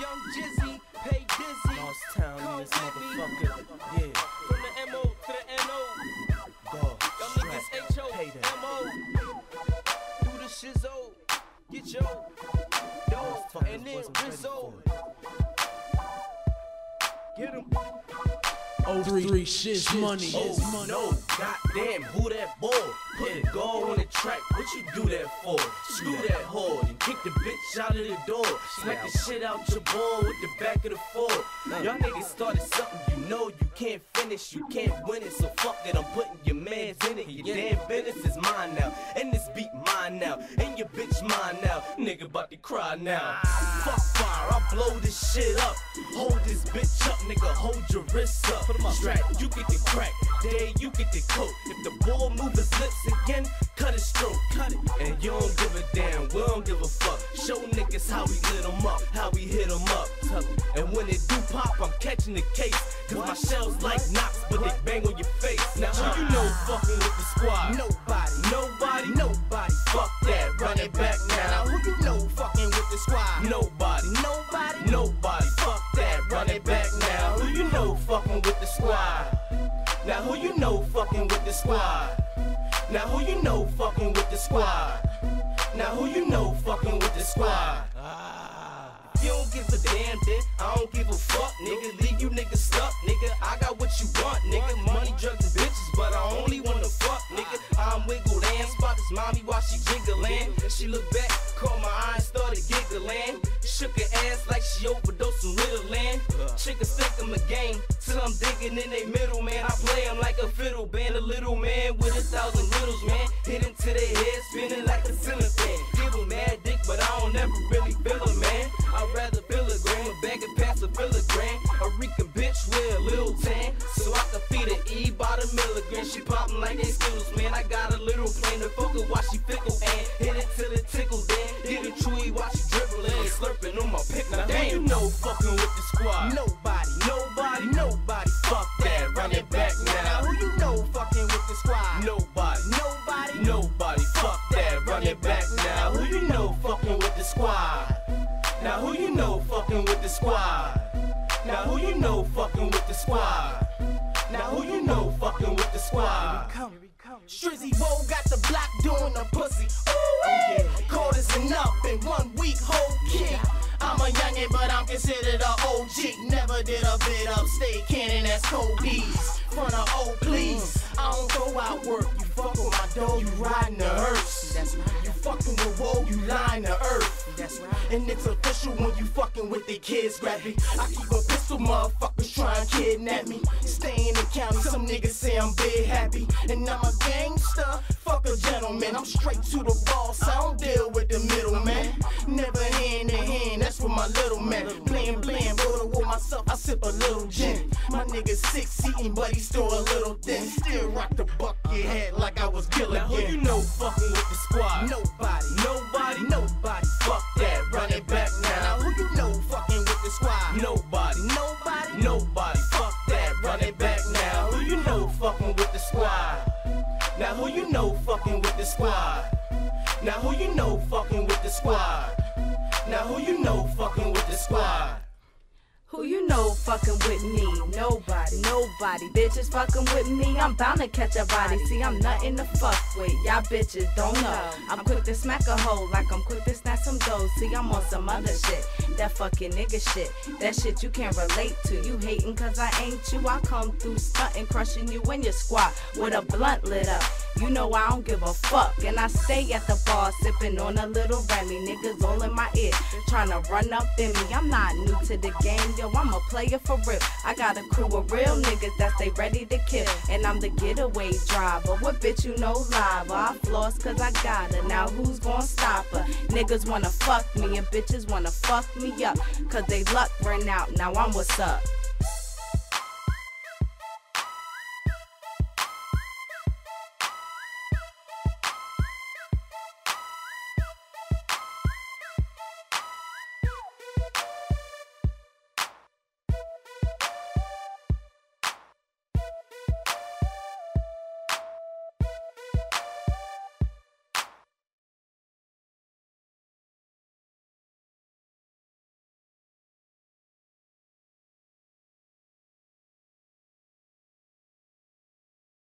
Young Jizzy, pay dizzy. Lost town in this motherfucker. Yeah, From the MO to the NO. dog. Y'all niggas H O Pay that. M O. Do the shizzo. Get your dough. And then wasn't ready Rizzo. for it. Get him. Oh three oh, ShizzMoney. Oh no, goddamn, who that boy? Put the guard on the track, what you do that for? Screw that whore and kick the bitch out of the door. Smack the shit out your ball with the back of the Ford. Y'all niggas started something you know you can't finish, you can't win it. So fuck it, I'm putting your mans in it. Your damn business is mine now, and this beat mine now, and your bitch mine now. Nigga about to cry now. Ah. Fuck fire, I blow this shit up. Hold this bitch up, nigga, hold your wrists up. Strap, you get the crack, day you get the coke. If the ball move his lips again, cut his throat. Cut it. And you don't give a damn, we don't give a fuck. Show niggas how we lit lit 'em up, how we hit hit 'em up. And when it do pop, I'm catching the case. Cause my shells like knocks, but they bang on your face. Now who you know fucking with the squad? Nobody. Know fucking with the squad? Now who you know fucking with the squad? Now who you know fucking with the squad? Ah. You don't give a damn, then I don't give a fuck, nigga. Leave you niggas stuck, nigga. I got what you want, nigga. Money, drugs, and bitches, but I only wanna fuck, nigga. I'm wiggle dance, spot this mommy while she jiggling. She looked back, caught my eyes, started giggling. Shook her ass like she overdosed on Ritalin. Chickens think I'm a game, till I'm digging in they middle, man. I play 'em like a Into their head, spinning like a ceiling fan. Give 'em mad dick, but I don't ever really feel it, man. I'd rather bill a gram, a bag of past a filigram. A Rican bitch with a little tan, so I can feed her E by the milligram. She poppin' like they Skittles, man. I got a little plan to focus while she fickle and hit it till it tickles. Then get a chewy while she dribbling and slurping on my pickle. Now who you know fucking with the squad? Nobody. Squad? Now who you know fucking with the squad? Now who you know fucking with the squad? Strizzy Woe got the block doing the pussy. Ooh, yeah. Caught us enough in one week, whole kid. I'm a youngin', but I'm considered a OG. Never did a bit up, stay cannon, that's Kobe's. Front of O, please. I don't go out work, you fuck with my dough, you riding the hearse. That's. You fucking with Woe, you lying the earth. That's right. And it's official when you fucking with the kids, me. I keep a pistol, motherfuckers try and kidnap me. Stay in the county, some niggas say I'm big happy. And I'm a gangster, fuck a gentleman. I'm straight to the boss, I don't deal with the middleman. Never hand in hand, that's for my little man. Playing bland, roll with myself, I sip a little gin. My nigga's six eating, but he's still a little thin. Still rock the bucket head like I was killing Now who you know fucking with the squad? Nobody, Nobody. nobody. Fuck that, run it back Now squad? Nobody. Nobody. Nobody, fuck that, run it back now. Who you know fucking with the squad? Now who you know fucking with the squad? Now who you know fucking with the squad? Now who you know fucking with the squad? Who you know fucking with me? Nobody, nobody. Bitches fucking with me, I'm bound to catch a body. See, I'm nothing to fuck with. Y'all bitches don't know. I'm quick to smack a hoe like I'm quick to snatch some dough. See, I'm on some other shit. That fucking nigga shit. That shit you can't relate to. You hating cause I ain't you. I come through stunting, crushing you in your squat with a blunt lit up. You know I don't give a fuck. And I stay at the bar sipping on a little Remy. Niggas all in my ear trying to run up in me. I'm not new to the game, yo. I'm a player for real. I got a crew of real niggas that stay ready to kill. And I'm the getaway driver. What bitch you know live? I floss cause I got her. Now who's gonna stop her? Niggas wanna fuck me and bitches wanna fuck me up. Cause they luck ran out. Now I'm what's up.